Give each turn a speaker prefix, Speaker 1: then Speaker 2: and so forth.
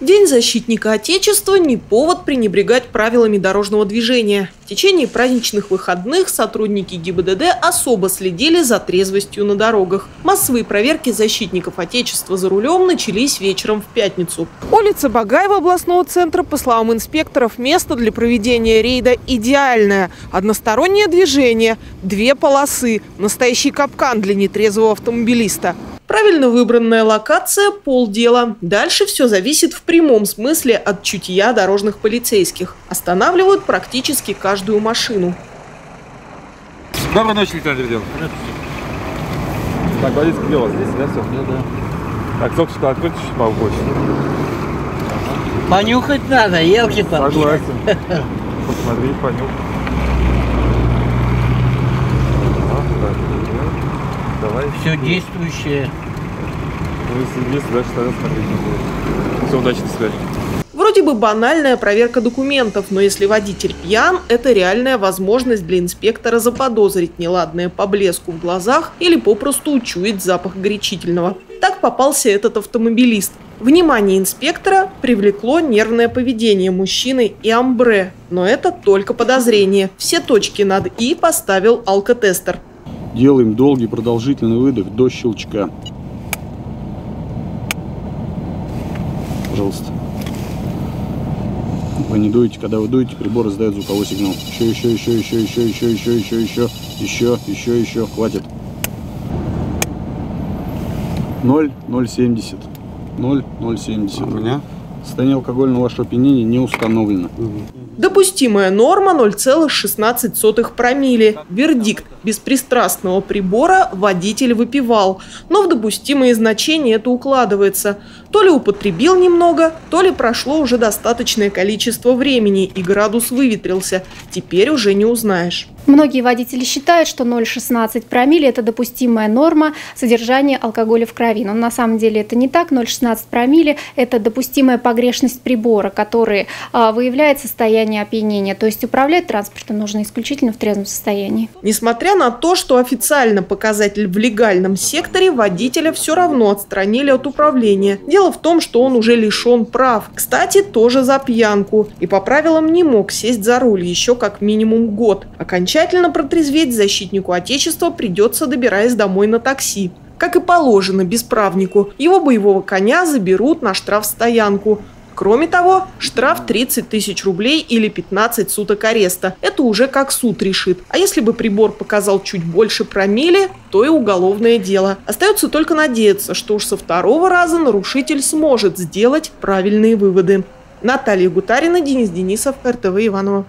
Speaker 1: День защитника Отечества не повод пренебрегать правилами дорожного движения. В течение праздничных выходных сотрудники ГИБДД особо следили за трезвостью на дорогах. Массовые проверки защитников Отечества за рулем начались вечером в пятницу. Улица Багаева областного центра, по словам инспекторов, место для проведения рейда идеальное. Одностороннее движение, две полосы, настоящий капкан для нетрезвого автомобилиста. Правильно выбранная локация – полдела. Дальше все зависит в прямом смысле от чутья дорожных полицейских. Останавливают практически каждую машину.
Speaker 2: Доброй ночи, Александр Дел. Так, водитель где у вас здесь, да, все?
Speaker 3: Да, да.
Speaker 2: Так, сокочку откройте чуть побольше.
Speaker 3: Понюхать надо, елки-палки.
Speaker 2: Согласен. Посмотри, понюхай.
Speaker 3: Все действующее.
Speaker 2: Ну, если есть, дальше тогда смотреть не будет. Все, удачи, до свидания.
Speaker 1: Вроде бы банальная проверка документов, но если водитель пьян, это реальная возможность для инспектора заподозрить неладное по блеску в глазах или попросту учуять запах горячительного. Так попался этот автомобилист. Внимание инспектора привлекло нервное поведение мужчины и амбре. Но это только подозрение. Все точки над «и» поставил алкотестер.
Speaker 4: Делаем долгий продолжительный выдох до щелчка. Пожалуйста. Вы не дуете, когда вы дуете, прибор издает звуковой сигнал. Еще, еще, еще, еще, еще, еще, еще, еще, еще, еще, еще, еще, хватит. 0, 0,70. 0, 0,70.
Speaker 2: У меня?
Speaker 4: Состояние алкогольного вашего опьянения не установлено.
Speaker 1: Допустимая норма 0,16 промилле. Вердикт беспристрастного прибора водитель выпивал. Но в допустимые значения это укладывается. То ли употребил немного, то ли прошло уже достаточное количество времени и градус выветрился. Теперь уже не узнаешь.
Speaker 5: Многие водители считают, что 0,16 промилле – это допустимая норма содержания алкоголя в крови. Но на самом деле это не так. 0,16 промилле – это допустимая погрешность прибора, который а, выявляет состояние опьянения. То есть управлять транспортом нужно исключительно в трезвом состоянии.
Speaker 1: Несмотря на то, что официально показатель в легальном секторе, водителя все равно отстранили от управления. Дело в том, что он уже лишен прав. Кстати, тоже за пьянку. И по правилам не мог сесть за руль еще как минимум год. Окончательно протрезветь защитнику Отечества придется, добираясь домой на такси. Как и положено бесправнику, его боевого коня заберут на штрафстоянку. Кроме того, штраф 30 тысяч рублей или 15 суток ареста. Это уже как суд решит. А если бы прибор показал чуть больше промилле, то и уголовное дело. Остается только надеяться, что уж со второго раза нарушитель сможет сделать правильные выводы. Наталья Гутарина, Денис Денисов, РТВ Иванова.